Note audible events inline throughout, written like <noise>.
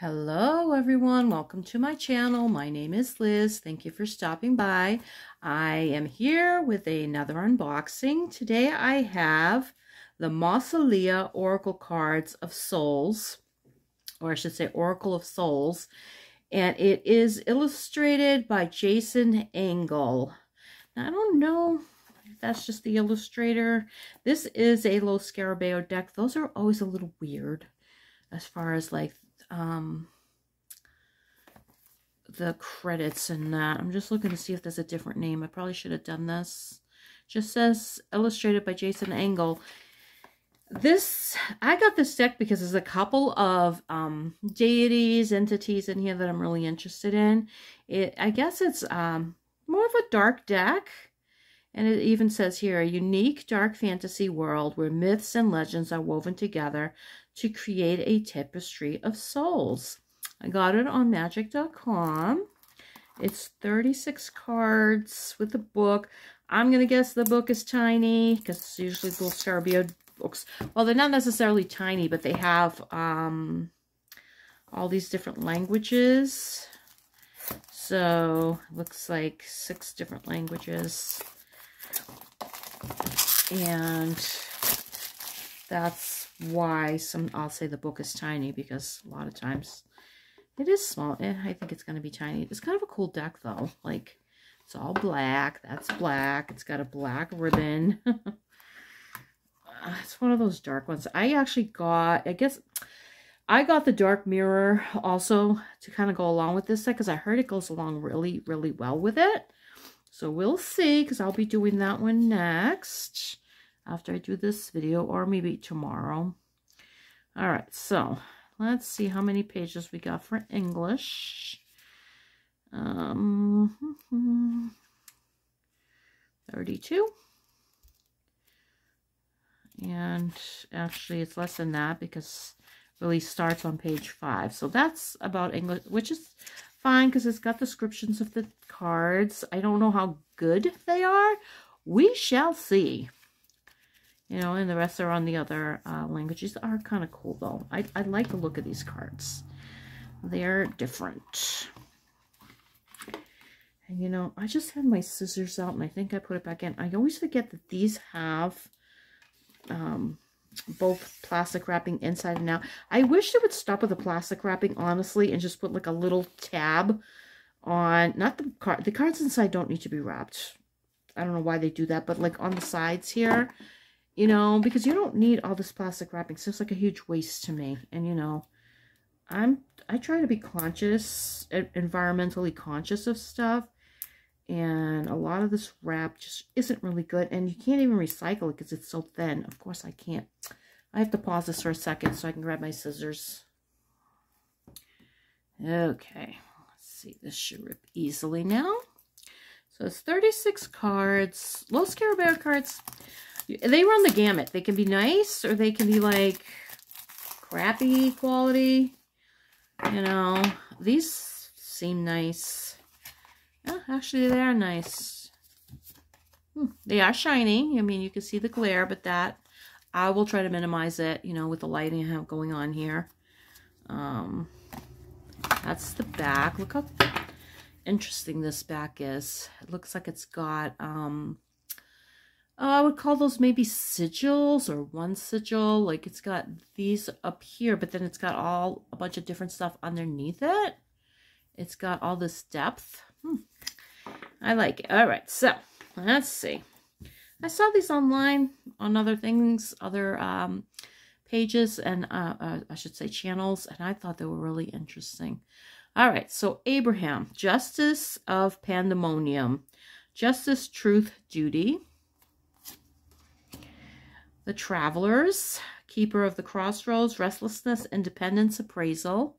Hello everyone, welcome to my channel. My name is Liz. Thank you for stopping by. I am here with another unboxing. Today I have the Mausolea Oracle Cards of Souls, or I should say Oracle of Souls, and it is illustrated by Jason Engle. Now, I don't know if that's just the illustrator. This is a Los Scarabeo deck. Those are always a little weird as far as like um, the credits and that. I'm just looking to see if there's a different name. I probably should have done this. Just says illustrated by Jason Engle. This, I got this deck because there's a couple of um, deities, entities in here that I'm really interested in. It, I guess it's um, more of a dark deck. And it even says here, a unique dark fantasy world where myths and legends are woven together to create a tapestry of souls. I got it on magick.com. It's 36 cards with a book. I'm going to guess the book is tiny because it's usually little Scarabeo books. Well, they're not necessarily tiny, but they have um, all these different languages. So, looks like six different languages. And that's why some I'll say the book is tiny because a lot of times it is small. Eh, I think it's going to be tiny. It's kind of a cool deck though. Like it's all black. That's black. It's got a black ribbon. <laughs> it's one of those dark ones. I actually got, I guess, I got the Dark Mirror also to kind of go along with this set because I heard it goes along really, really well with it. So we'll see because I'll be doing that one next after I do this video or maybe tomorrow. All right, so let's see how many pages we got for English. Um, <laughs> 32. And actually it's less than that because really starts on page 5. So that's about English, which is fine because it's got descriptions of the cards. I don't know how good they are. We shall see. You know, and the rest are on the other uh, languages. Are kind of cool, though. I, I like the look of these cards. They're different. And, you know, I just had my scissors out, and I think I put it back in. I always forget that these have um, both plastic wrapping inside and out. I wish they would stop with the plastic wrapping, honestly, and just put, like, a little tab on, not the card, the cards inside don't need to be wrapped. I don't know why they do that, but, like, on the sides here, you know, because you don't need all this plastic wrapping. It seems like a huge waste to me. And, you know, I'm, I try to be conscious, environmentally conscious of stuff. And a lot of this wrap just isn't really good. And you can't even recycle it because it's so thin. Of course, I can't. I have to pause this for a second so I can grab my scissors. Okay, let's see. This should rip easily now. So it's 36 cards. Lo Scarabeo cards they run the gamut. They can be nice or they can be like crappy quality. You know, these seem nice. Oh, actually, they are nice. Hmm, they are shiny. I mean, you can see the glare, but that, I will try to minimize it, you know, with the lighting I have going on here. Um, that's the back. Look how interesting this back is. It looks like it's got, um, I would call those maybe sigils or one sigil. Like it's got these up here, but then it's got all a bunch of different stuff underneath it. It's got all this depth. Hmm. I like it. All right, so let's see. I saw these online on other things, other um, pages, and uh, uh, I should say channels, and I thought they were really interesting. All right, so Abraham, Justice of Pandemonium, Justice, Truth, Duty. The Travelers, Keeper of the Crossroads, Restlessness, Independence, Appraisal.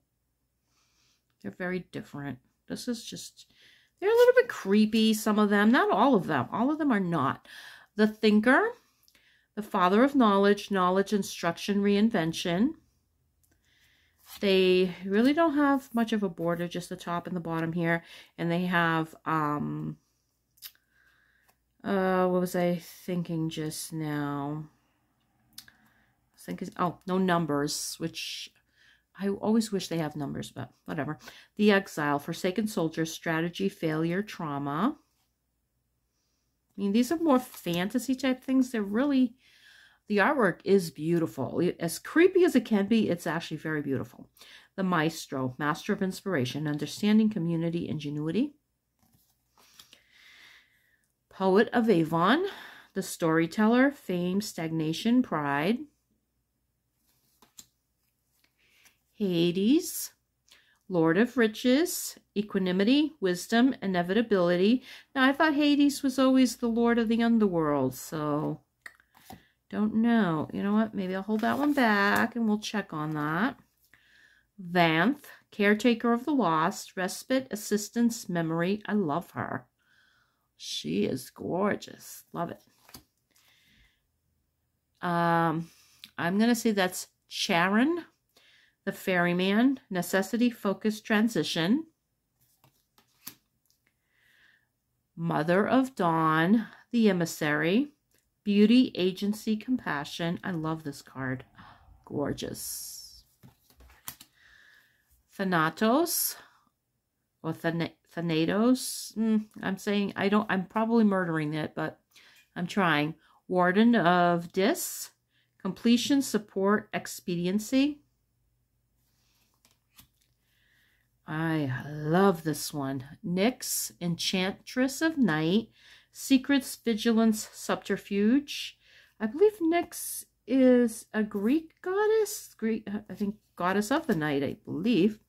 They're very different. This is just, they're a little bit creepy, some of them. Not all of them. All of them are not. The Thinker, The Father of Knowledge, Knowledge, Instruction, Reinvention. They really don't have much of a border, just the top and the bottom here. And they have, um, uh, what was I thinking just now? Think is, oh, no numbers, which I always wish they have numbers, but whatever. The Exile, Forsaken Soldier, Strategy, Failure, Trauma. I mean, these are more fantasy type things. They're really, the artwork is beautiful. As creepy as it can be, it's actually very beautiful. The Maestro, Master of Inspiration, Understanding, Community, Ingenuity. Poet of Avon, The Storyteller, Fame, Stagnation, Pride. Hades, Lord of Riches, Equanimity, Wisdom, Inevitability. Now, I thought Hades was always the Lord of the Underworld, so don't know. You know what? Maybe I'll hold that one back and we'll check on that. Vanth, Caretaker of the Lost, Respite, Assistance, Memory. I love her. She is gorgeous. Love it. Um, I'm going to say that's Charon, the Ferryman, Necessity, Focused Transition. Mother of Dawn, the Emissary, Beauty, Agency, Compassion. I love this card. Gorgeous. Thanatos, or Thanatos. Mm, I'm saying, I don't, I'm probably murdering it, but I'm trying. Warden of Dis, Completion, Support, Expediency. I love this one. Nyx, Enchantress of Night, Secrets, Vigilance, Subterfuge. I believe Nyx is a Greek goddess. Greek, uh, I think goddess of the night, I believe.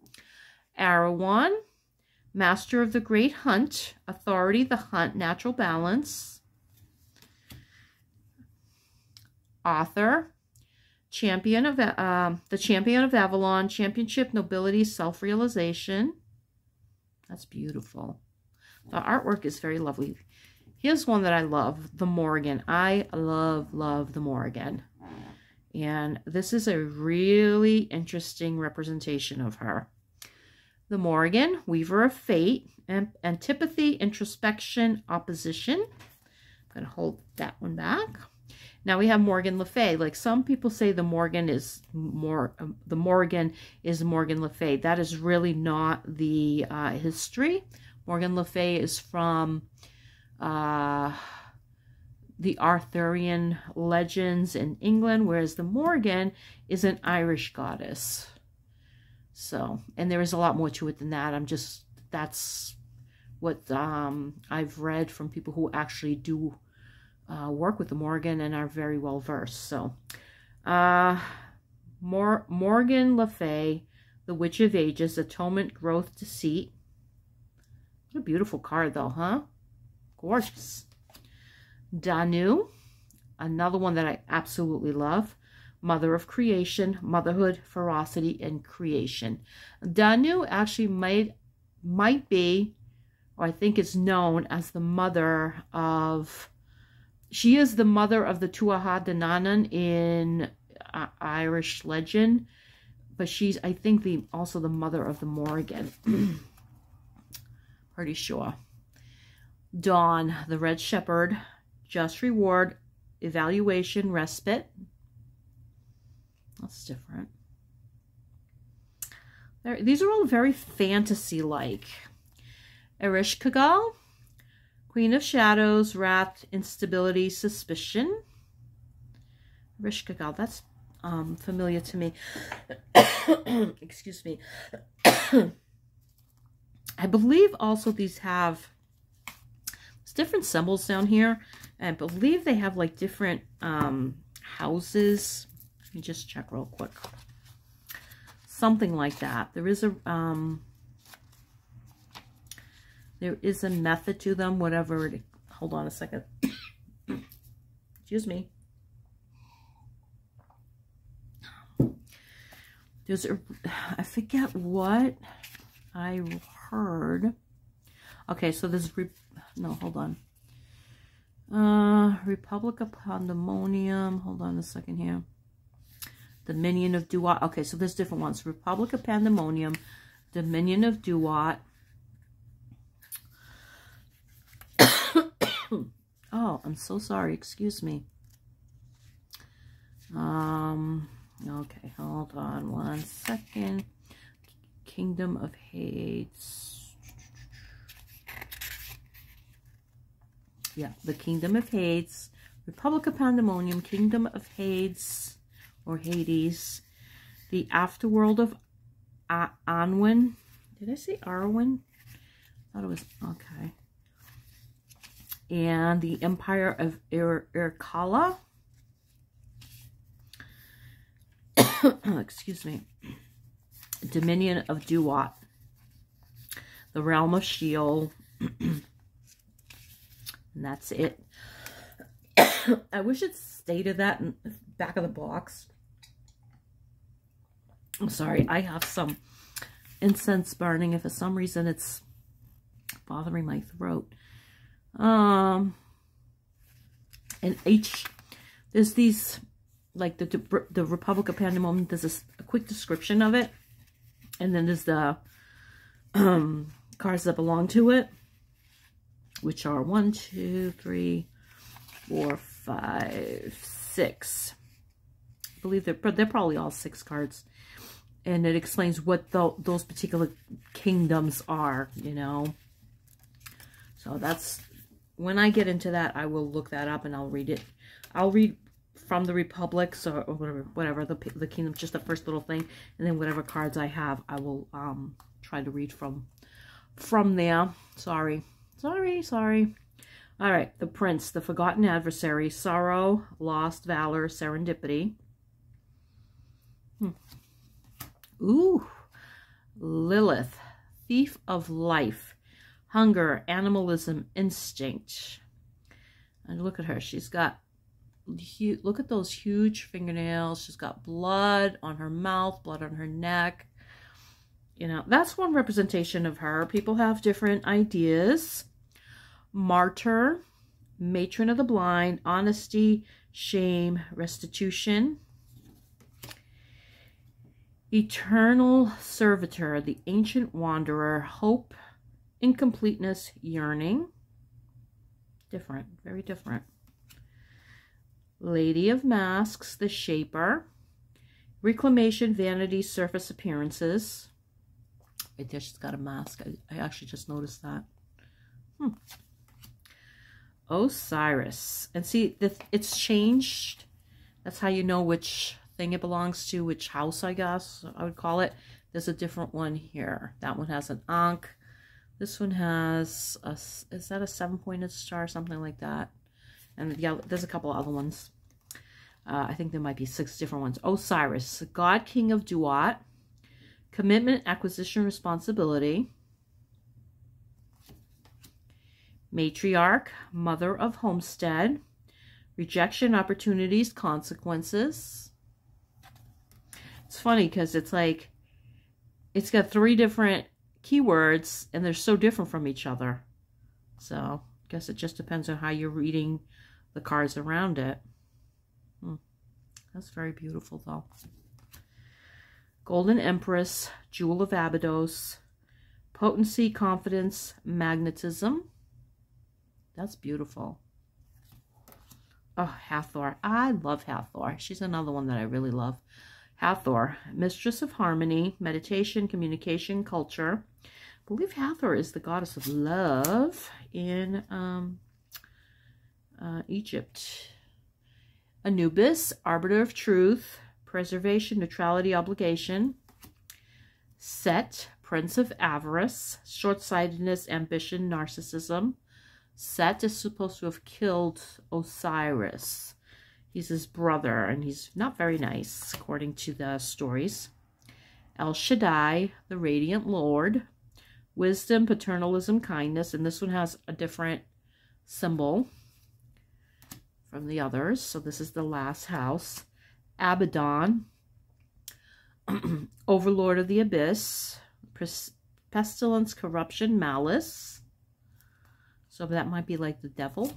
Arawn, Master of the Great Hunt, Authority, the Hunt, Natural Balance. Arthur, Champion of uh, the Champion of Avalon, Championship, Nobility, Self-Realization. That's beautiful. The artwork is very lovely. Here's one that I love, the Morrigan. I love, love the Morrigan. And this is a really interesting representation of her. The Morrigan, Weaver of Fate, Antipathy, Introspection, Opposition. I'm going to hold that one back. Now we have Morgan Le Fay. Like some people say the Morrigan is more, um, the Morrigan is Morgan Le Fay. That is really not the uh, history. Morgan Le Fay is from uh, the Arthurian legends in England, whereas the Morrigan is an Irish goddess. So, and there is a lot more to it than that. I'm just, that's what um, I've read from people who actually do uh, work with the Morrigan and are very well versed. So, uh, Mor Morgan Le Fay, The Witch of Ages, Atonement, Growth, Deceit. What a beautiful card though, huh? Gorgeous. Danu, another one that I absolutely love. Mother of Creation, Motherhood, Ferocity, and Creation. Danu actually might, might be, or I think is known as the mother of she is the mother of the Tuatha De Danann in uh, Irish legend, but she's, I think, the also the mother of the Morrigan. <clears throat> Pretty sure. Dawn, the Red Shepherd, Just Reward, Evaluation, Respite. That's different. There, these are all very fantasy-like. Ereshkigal, Queen of Shadows, Wrath, Instability, Suspicion. Rishka that's um, familiar to me. <coughs> Excuse me. <coughs> I believe also these have different symbols down here. I believe they have like different um, houses. Let me just check real quick. Something like that. There is a um, there is a method to them, whatever it, hold on a second. Excuse me. There's a, I forget what I heard. Okay, so there's, no, hold on. Uh, Republic of Pandemonium. Hold on a second here. Dominion of Duat. Okay, so there's different ones. Republic of Pandemonium, Dominion of Duat, Oh, I'm so sorry. Excuse me. Um, Okay, hold on one second. Kingdom of Hades. Yeah, the Kingdom of Hades. Republic of Pandemonium, Kingdom of Hades, or Hades. The Afterworld of Annwn. Did I say Arwen? I thought it was, okay. And the Empire of Ir Irkalla. <coughs> Excuse me. Dominion of Duat. The Realm of Sheol. <coughs> and that's it. <coughs> I wish it stated that in the back of the box. I'm sorry, I have some incense burning If for some reason it's bothering my throat. Um, and each, there's these, like the, the Republic of Pandemonium, there's a, a quick description of it. And then there's the <clears throat> um, cards that belong to it, which are one, two, three, four, five, six. I believe they're, they're probably all six cards. And it explains what the, those particular kingdoms are, you know. So that's, when I get into that, I will look that up and I'll read it. I'll read from the Republic, so or whatever, whatever the the kingdom, just the first little thing, and then whatever cards I have, I will um try to read from from there. Sorry, sorry, sorry. All right, the Prince, the Forgotten Adversary, Sorrow, Lost Valor, Serendipity. Hmm. Ooh, Lilith, Thief of Life, Hunger, Animalism, Instinct. And look at her. She's got, look at those huge fingernails. She's got blood on her mouth, blood on her neck. You know, that's one representation of her. People have different ideas martyr, matron of the blind, honesty, shame, restitution. Eternal servitor, the ancient wanderer, hope, incompleteness, yearning. Different, very different. Lady of Masks, the shaper. Reclamation, vanity, surface appearances. Right there, she's got a mask. I, I actually just noticed that. Hmm. Osiris. And see, it's changed. That's how you know which thing it belongs to, which house, I guess I would call it. There's a different one here. That one has an Ankh. This one has, a, is that a seven-pointed star, something like that? And yeah, there's a couple other ones. Uh, I think there might be six different ones. Osiris, God King of Duat. Commitment, acquisition, responsibility. matriarch, mother of homestead, rejection, opportunities, consequences. It's funny because it's like, it's got three different keywords and they're so different from each other. So, I guess it just depends on how you're reading the cards around it. Hmm. That's very beautiful though. Golden Empress, Jewel of Abydos, Potency, Confidence, Magnetism, that's beautiful. Oh, Hathor. I love Hathor. She's another one that I really love. Hathor, Mistress of Harmony, Meditation, Communication, Culture. I believe Hathor is the goddess of love in um, uh, Egypt. Anubis, Arbiter of Truth, Preservation, Neutrality, Obligation. Set, Prince of Avarice, Short-sightedness, Ambition, Narcissism. Set is supposed to have killed Osiris. He's his brother, and he's not very nice, according to the stories. El Shaddai, the Radiant Lord. Wisdom, paternalism, kindness. And this one has a different symbol from the others. So this is the last house. Abaddon, <clears throat> Overlord of the Abyss. Pestilence, corruption, malice. So that might be like the devil.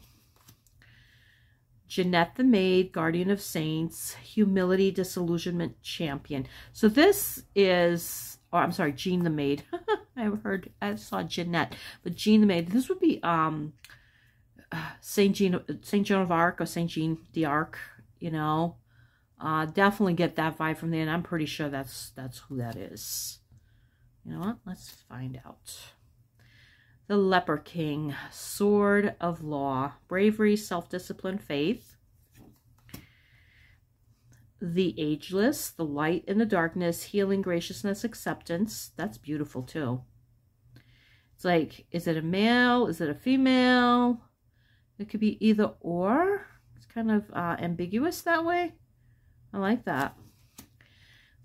Jeanette the Maid, Guardian of Saints, Humility, Disillusionment, Champion. So this is, oh, I'm sorry, Jean the Maid. <laughs> I heard, I saw Jeanette, but Jean the Maid. This would be um, Saint Jean, Saint Joan of Arc or Saint Jean d'Arc. You know, Uh, definitely get that vibe from there, and I'm pretty sure that's that's who that is. You know what? Let's find out. The Leper King, Sword of Law, Bravery, Self-Discipline, Faith. The Ageless, The Light in the Darkness, Healing, Graciousness, Acceptance. That's beautiful too. It's like, is it a male? Is it a female? It could be either or. It's kind of uh, ambiguous that way. I like that.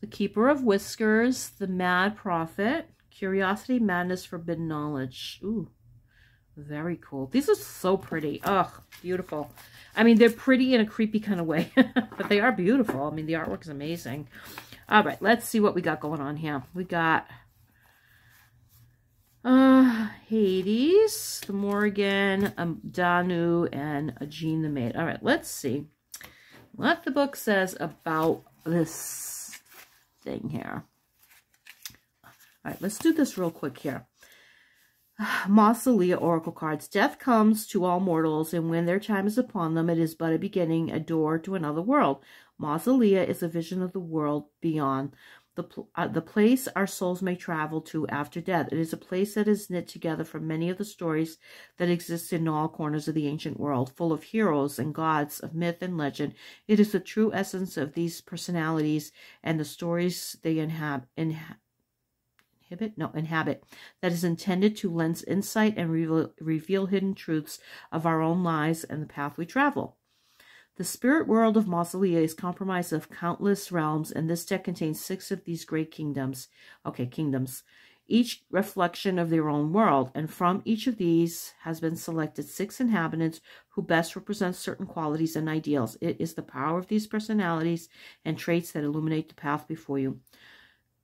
The Keeper of Whiskers, The Mad Prophet, Curiosity, Madness, Forbidden Knowledge. Ooh, very cool. These are so pretty. Ugh, beautiful. I mean, they're pretty in a creepy kind of way, <laughs> but they are beautiful. I mean, the artwork is amazing. All right, let's see what we got going on here. We got uh, Hades, the Morgan, um, Danu, and a Jean the Maid. All right, let's see what the book says about this thing here. All right, let's do this real quick here. Mausolea Oracle cards. Death comes to all mortals, and when their time is upon them, it is but a beginning, a door to another world. Mausolea is a vision of the world beyond the, uh, the place our souls may travel to after death. It is a place that is knit together from many of the stories that exist in all corners of the ancient world, full of heroes and gods of myth and legend. It is the true essence of these personalities and the stories they inhabit. Inhibit no inhabit that is intended to lend insight and reveal, reveal hidden truths of our own lives and the path we travel the spirit world of Mausolea is comprised of countless realms, and this deck contains six of these great kingdoms. Okay, kingdoms. Each reflection of their own world, and from each of these has been selected six inhabitants who best represent certain qualities and ideals. It is the power of these personalities and traits that illuminate the path before you.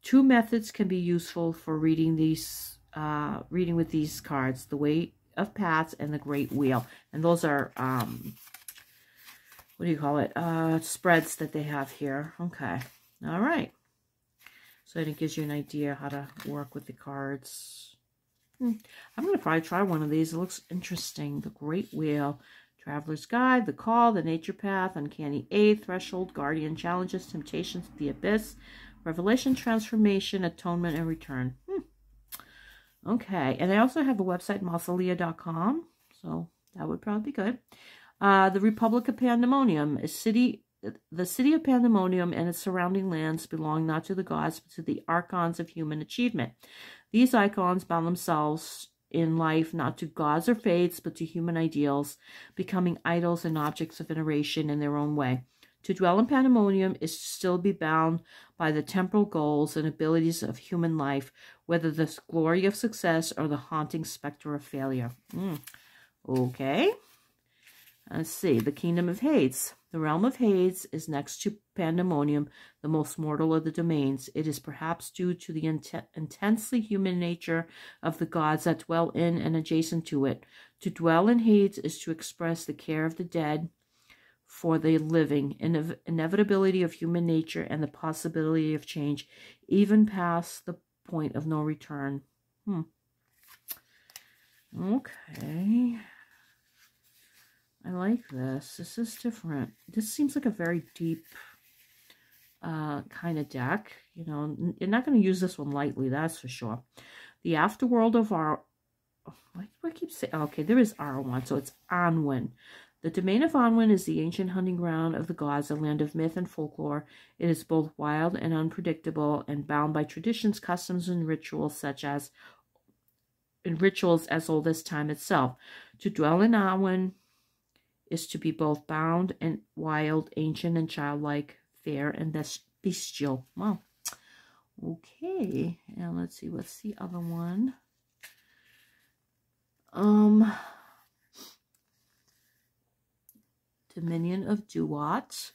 Two methods can be useful for reading these, uh, reading with these cards: the Way of Paths and the Great Wheel, and those are um, what do you call it, uh, spreads that they have here. Okay. All right. So it gives you an idea how to work with the cards. Hmm. I'm going to probably try one of these. It looks interesting. The Great Wheel, Traveler's Guide, The Call, The Nature Path, Uncanny Aid, Threshold, Guardian Challenges, Temptations, The Abyss, Revelation, Transformation, Atonement, and Return. Hmm. Okay. And I also have a website, mausolea.com. So that would probably be good. Uh, the Republic of Pandemonium, a city, the city of Pandemonium and its surrounding lands belong not to the gods, but to the archons of human achievement. These icons bound themselves in life not to gods or fates, but to human ideals, becoming idols and objects of veneration in their own way. To dwell in pandemonium is to still be bound by the temporal goals and abilities of human life, whether the glory of success or the haunting specter of failure. Mm. Okay. Let's see, the kingdom of Hades. The realm of Hades is next to Pandemonium, the most mortal of the domains. It is perhaps due to the int intensely human nature of the gods that dwell in and adjacent to it. To dwell in Hades is to express the care of the dead for the living, inev inevitability of human nature, and the possibility of change, even past the point of no return. Hmm. Okay. I like this. This is different. This seems like a very deep uh, kind of deck. You know, you're not going to use this one lightly, that's for sure. The Afterworld of our... Why do I keep saying... Okay, there is Arwen, so it's Annwn. The domain of Annwn is the ancient hunting ground of the gods, a land of myth and folklore. It is both wild and unpredictable and bound by traditions, customs, and rituals such as in rituals as old as time itself. To dwell in Annwn is to be both bound and wild, ancient and childlike, fair and bestial. Wow. Okay, and let's see, what's the other one? Um, Dominion of Duat.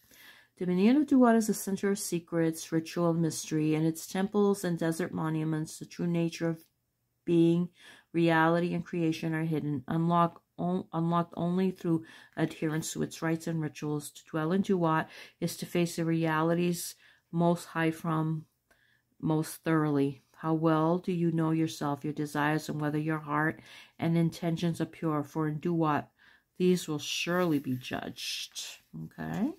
Dominion of Duat is a center of secrets, ritual, and mystery, and its temples and desert monuments, the true nature of being, reality, and creation are hidden. Unlock unlocked only through adherence to its rites and rituals. To dwell in Duat is to face the realities most high from most thoroughly. How well do you know yourself, your desires, and whether your heart and intentions are pure? For in Duat, these will surely be judged. Okay.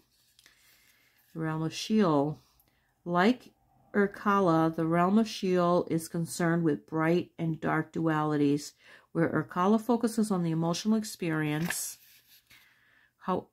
The realm of Sheol. Like Urkala, the realm of Sheol is concerned with bright and dark dualities, where Urkala focuses on the emotional experience. How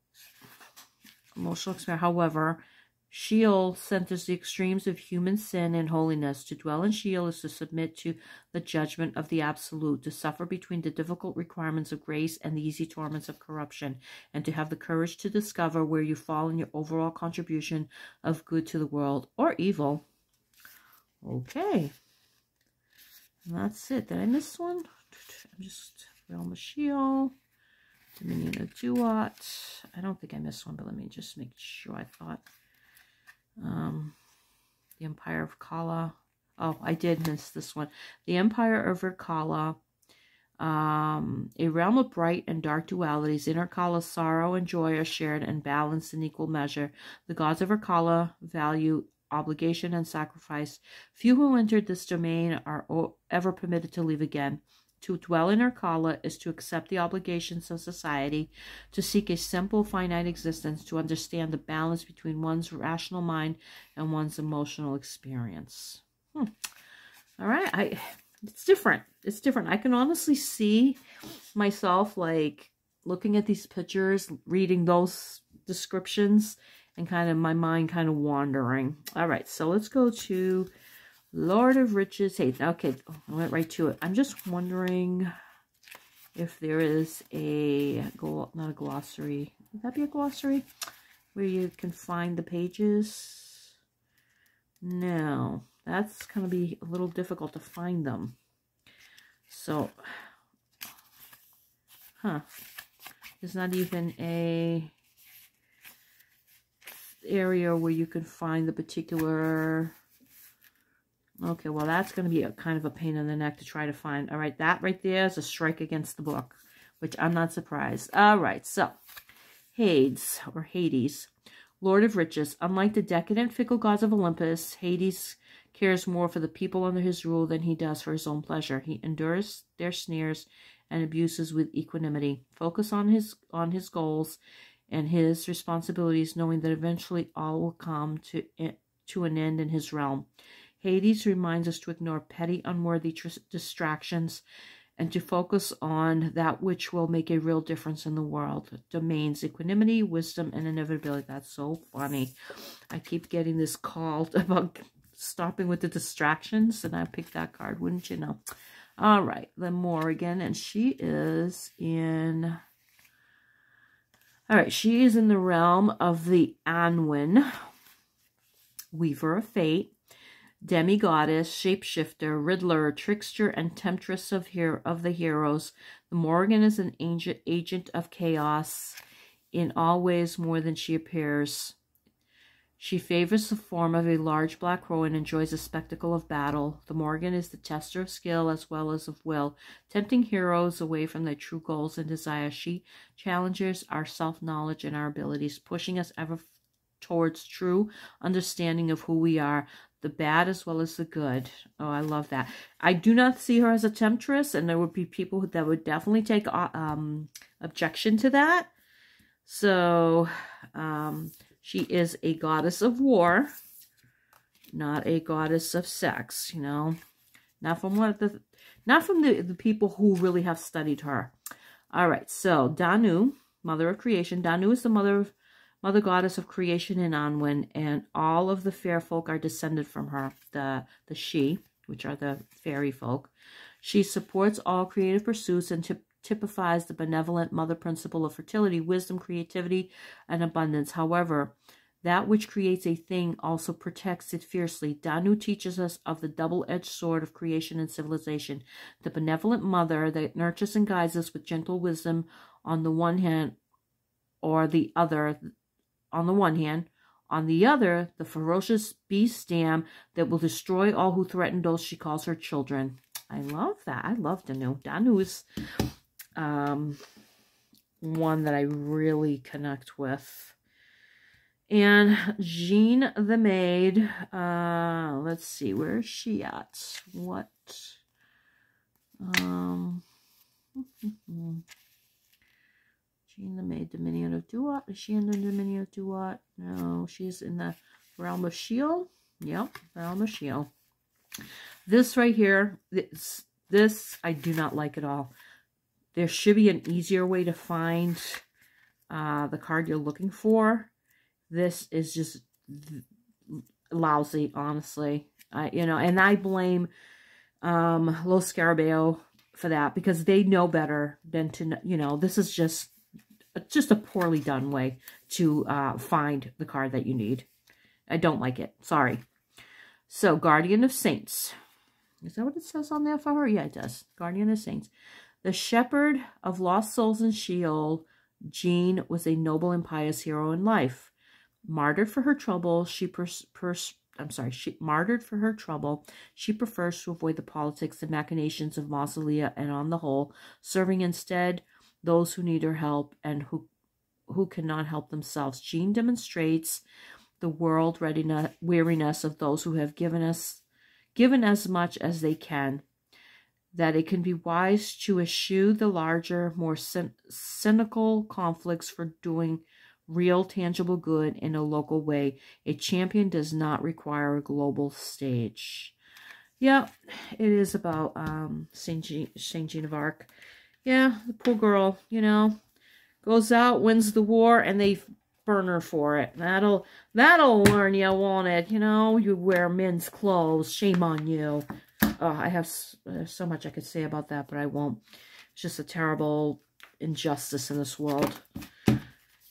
emotional experience, however, Sheol centers the extremes of human sin and holiness. To dwell in Sheol is to submit to the judgment of the Absolute, to suffer between the difficult requirements of grace and the easy torments of corruption, and to have the courage to discover where you fall in your overall contribution of good to the world or evil. Okay. And that's it. Did I miss one? I'm just Realm of Sheol. Dominion of Duat. I don't think I missed one, but let me just make sure I thought um, the Empire of Kala. Oh, I did miss this one. The Empire of Urkala. Um, a realm of bright and dark dualities. In Urkala, sorrow and joy are shared and balanced in equal measure. The gods of Urkala value obligation and sacrifice. Few who entered this domain are ever permitted to leave again. To dwell in Urkala is to accept the obligations of society, to seek a simple, finite existence, to understand the balance between one's rational mind and one's emotional experience. Hmm. All right, I it's different. It's different. I can honestly see myself like looking at these pictures, reading those descriptions, and kind of my mind kind of wandering. All right, so let's go to Lord of Riches. Hey, okay, I went right to it. I'm just wondering if there is a, not a glossary. Would that be a glossary? Where you can find the pages? No, that's going to be a little difficult to find them. So, huh. There's not even a area where you can find the particular Okay, well, that's going to be a kind of a pain in the neck to try to find. All right, that right there is a strike against the book, which I'm not surprised. All right, so Hades, or Hades, Lord of Riches. Unlike the decadent, fickle gods of Olympus, Hades cares more for the people under his rule than he does for his own pleasure. He endures their sneers and abuses with equanimity. Focus on his on his goals and his responsibilities, knowing that eventually all will come to to an end in his realm. Hades reminds us to ignore petty, unworthy distractions and to focus on that which will make a real difference in the world. Domains, equanimity, wisdom, and inevitability. That's so funny. I keep getting this called <laughs> about stopping with the distractions, and I picked that card, wouldn't you know? All right, the Morrigan, and she is in... All right, she is in the realm of the Annwn, Weaver of Fate demigoddess, shapeshifter, riddler, trickster, and temptress of, here of the heroes. The Morrigan is an ancient agent of chaos in all ways more than she appears. She favors the form of a large black crow and enjoys the spectacle of battle. The Morrigan is the tester of skill as well as of will, tempting heroes away from their true goals and desires. She challenges our self-knowledge and our abilities, pushing us ever towards true understanding of who we are the bad as well as the good. Oh, I love that. I do not see her as a temptress, and there would be people that would definitely take uh, um, objection to that. So, um, she is a goddess of war, not a goddess of sex, you know. Not from what the, not from the, the people who really have studied her. All right, so Danu, mother of creation. Danu is the mother of mother goddess of creation in Annwn, and all of the fair folk are descended from her, the, the Sidhe, which are the fairy folk. She supports all creative pursuits and typifies the benevolent mother principle of fertility, wisdom, creativity, and abundance. However, that which creates a thing also protects it fiercely. Danu teaches us of the double-edged sword of creation and civilization. The benevolent mother that nurtures and guides us with gentle wisdom on the one hand, or the other, on the one hand, on the other, the ferocious beast dam that will destroy all who threaten those she calls her children. I love that. I love Danu. Danu is um, one that I really connect with. And Jean the Maid, uh, let's see, where is she at? What? Um, Jean the Maid, Dominion of Duat. Is she in the Dominion of Duat? No, she's in the Realm of Sheol. Yep, Realm of Sheol. This right here, this, this I do not like at all. There should be an easier way to find uh, the card you're looking for. This is just lousy, honestly. I, you know, and I blame um, Los Scarabeo for that because they know better than to, you know, this is just just a poorly done way to uh, find the card that you need. I don't like it. Sorry. So, Guardian of Saints. Is that what it says on there for? Yeah, it does. Guardian of Saints. The shepherd of lost souls in Sheol, Jean was a noble and pious hero in life. Martyred for her trouble, she pers, pers I'm sorry, she martyred for her trouble. She prefers to avoid the politics and machinations of Mausolea and on the whole, serving instead those who need her help and who who cannot help themselves. Jean demonstrates the world readiness, weariness of those who have given us given as much as they can that it can be wise to eschew the larger, more cynical conflicts for doing real, tangible good in a local way. A champion does not require a global stage. Yeah, it is about um, Saint, Jean, Saint Jean of Arc. Yeah, the poor girl, you know, goes out, wins the war, and they burn her for it. That'll that'll learn you, won't it? You know, you wear men's clothes. Shame on you. Oh, I have uh, so much I could say about that, but I won't. It's just a terrible injustice in this world.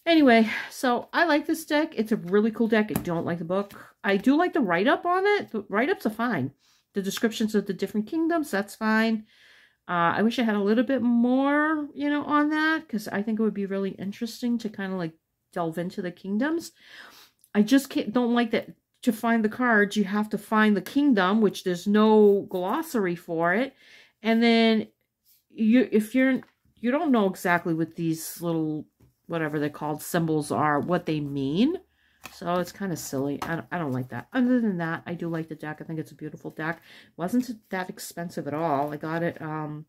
Anyway, so I like this deck. It's a really cool deck. I don't like the book. I do like the write-up on it. The write-ups are fine. The descriptions of the different kingdoms, that's fine. Uh, I wish I had a little bit more, you know, on that because I think it would be really interesting to kind of like delve into the kingdoms. I just can't, don't like that to find the cards, you have to find the kingdom, which there's no glossary for it. And then you, if you're, you don't know exactly what these little, whatever they're called, symbols are, what they mean. So it's kind of silly. I don't, I don't like that. Other than that, I do like the deck. I think it's a beautiful deck. It wasn't that expensive at all. I got it, um,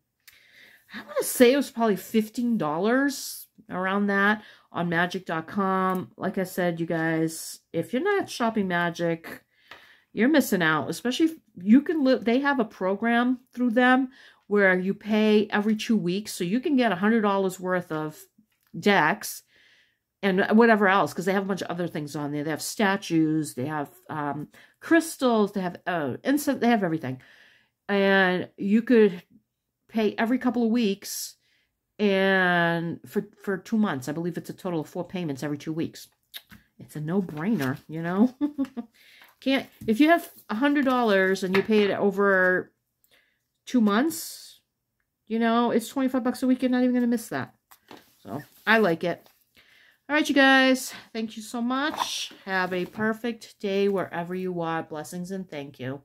I want to say it was probably $15 around that on magick.com. Like I said, you guys, if you're not shopping magic, you're missing out. Especially if you can live, they have a program through them where you pay every two weeks. So you can get a $100 worth of decks and whatever else because they have a bunch of other things on there. They have statues, they have um, crystals, they have uh, instant, they have everything. And you could pay every couple of weeks and for for two months. I believe it's a total of four payments every two weeks. It's a no-brainer, you know. <laughs> Can't if you have a hundred dollars and you pay it over two months, you know, it's 25 bucks a week. You're not even going to miss that. So I like it. All right, you guys. Thank you so much. Have a perfect day wherever you are. Blessings and thank you.